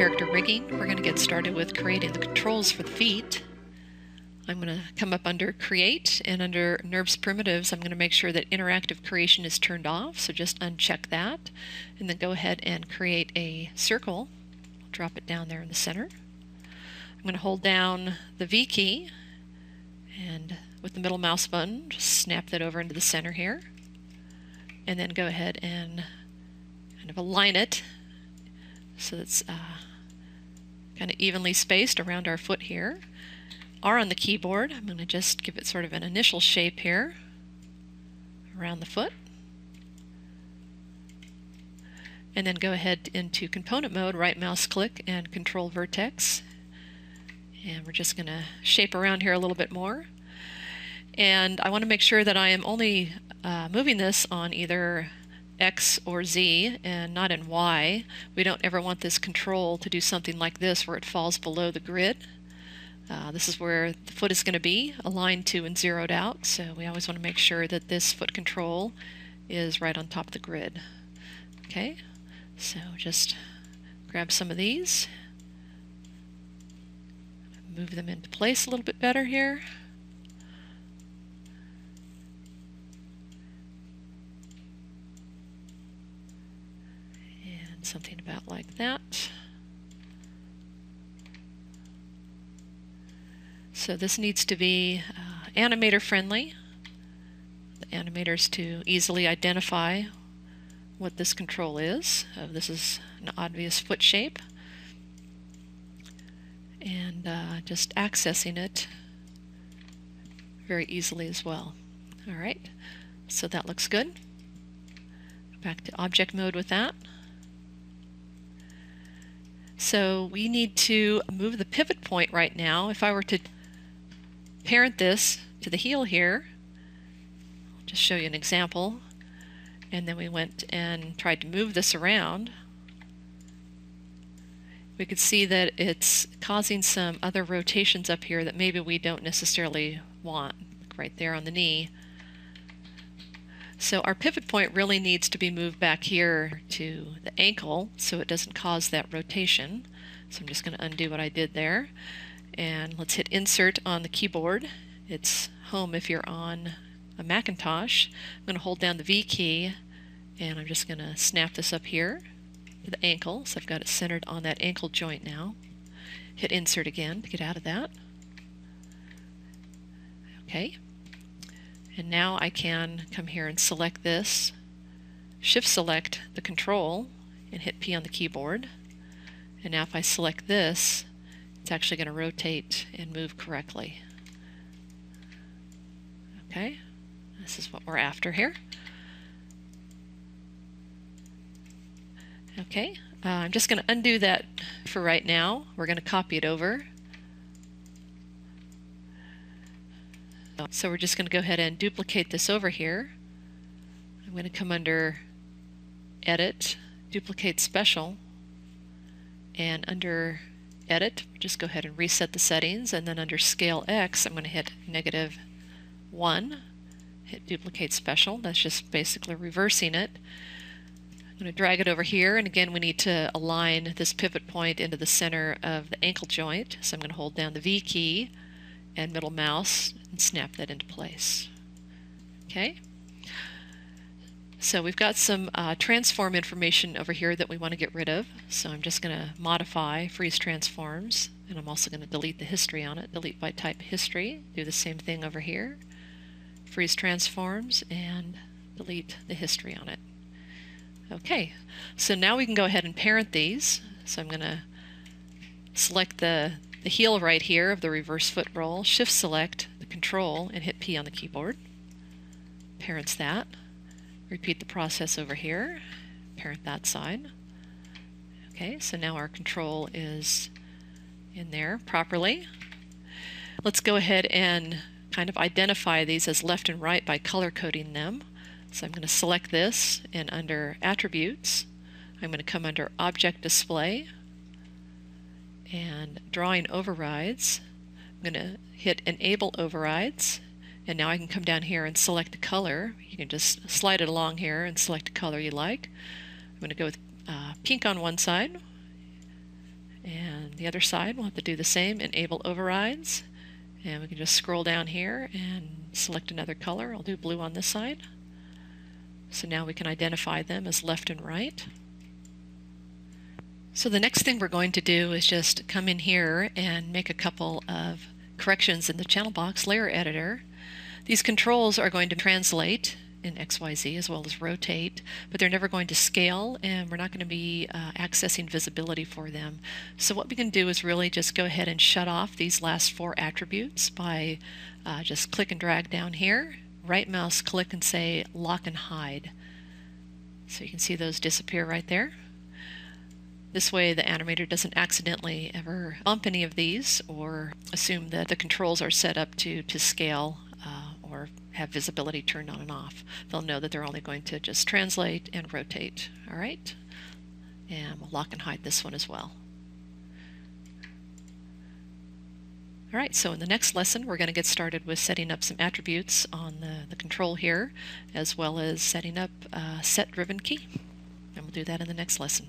character rigging, we're going to get started with creating the controls for the feet. I'm going to come up under Create, and under NURBS Primitives, I'm going to make sure that Interactive Creation is turned off, so just uncheck that, and then go ahead and create a circle. Drop it down there in the center. I'm going to hold down the V key, and with the middle mouse button, just snap that over into the center here, and then go ahead and kind of align it so it's uh, kind of evenly spaced around our foot here. R on the keyboard, I'm going to just give it sort of an initial shape here around the foot. And then go ahead into component mode, right mouse click and control vertex. And we're just going to shape around here a little bit more. And I want to make sure that I am only uh, moving this on either X or Z and not in Y. We don't ever want this control to do something like this where it falls below the grid. Uh, this is where the foot is going to be aligned to and zeroed out, so we always want to make sure that this foot control is right on top of the grid. Okay, so just grab some of these, move them into place a little bit better here. Something about like that. So this needs to be uh, animator friendly. The animators to easily identify what this control is. Uh, this is an obvious foot shape. And uh, just accessing it very easily as well. Alright, so that looks good. Back to object mode with that. So we need to move the pivot point right now. If I were to parent this to the heel here, I'll just show you an example, and then we went and tried to move this around, we could see that it's causing some other rotations up here that maybe we don't necessarily want, right there on the knee. So our pivot point really needs to be moved back here to the ankle so it doesn't cause that rotation. So I'm just going to undo what I did there. And let's hit insert on the keyboard. It's home if you're on a Macintosh. I'm going to hold down the V key and I'm just going to snap this up here to the ankle. So I've got it centered on that ankle joint now. Hit insert again to get out of that. Okay, and now I can come here and select this, shift select the control and hit P on the keyboard. And now if I select this, it's actually going to rotate and move correctly. Okay, this is what we're after here. Okay, uh, I'm just going to undo that for right now. We're going to copy it over So we're just going to go ahead and duplicate this over here. I'm going to come under Edit, Duplicate Special, and under Edit, just go ahead and reset the settings, and then under Scale X, I'm going to hit negative 1, hit Duplicate Special. That's just basically reversing it. I'm going to drag it over here, and again we need to align this pivot point into the center of the ankle joint. So I'm going to hold down the V key, and middle mouse and snap that into place. Okay. So we've got some uh, transform information over here that we want to get rid of. So I'm just going to modify freeze transforms and I'm also going to delete the history on it. Delete by type history. Do the same thing over here. Freeze transforms and delete the history on it. Okay, so now we can go ahead and parent these. So I'm going to select the, the heel right here of the reverse foot roll, shift select control and hit P on the keyboard. Parents that. Repeat the process over here. Parent that side. Okay, so now our control is in there properly. Let's go ahead and kind of identify these as left and right by color coding them. So I'm going to select this and under Attributes, I'm going to come under Object Display, and drawing overrides. I'm going to hit enable overrides and now I can come down here and select a color. You can just slide it along here and select a color you like. I'm going to go with uh, pink on one side And the other side, we'll have to do the same, enable overrides. And we can just scroll down here and select another color. I'll do blue on this side. So now we can identify them as left and right. So the next thing we're going to do is just come in here and make a couple of corrections in the channel box layer editor. These controls are going to translate in XYZ as well as rotate, but they're never going to scale and we're not going to be uh, accessing visibility for them. So what we can do is really just go ahead and shut off these last four attributes by uh, just click and drag down here, right mouse click and say lock and hide. So you can see those disappear right there. This way the animator doesn't accidentally ever bump any of these or assume that the controls are set up to, to scale uh, or have visibility turned on and off. They'll know that they're only going to just translate and rotate. All right, and we'll lock and hide this one as well. All right, so in the next lesson, we're going to get started with setting up some attributes on the, the control here, as well as setting up a set-driven key. And we'll do that in the next lesson.